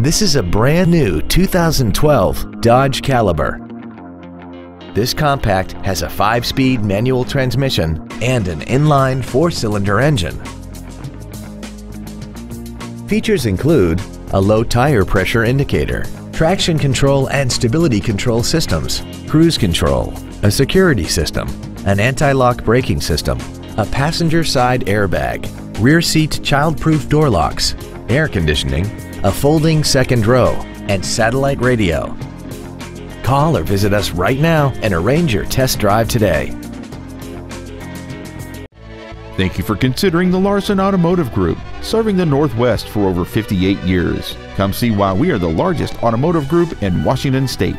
This is a brand new 2012 Dodge Caliber. This compact has a 5-speed manual transmission and an inline 4-cylinder engine. Features include a low tire pressure indicator, traction control and stability control systems, cruise control, a security system, an anti-lock braking system, a passenger side airbag, rear seat child-proof door locks, air conditioning, a folding second row, and satellite radio. Call or visit us right now and arrange your test drive today. Thank you for considering the Larson Automotive Group, serving the Northwest for over 58 years. Come see why we are the largest automotive group in Washington State.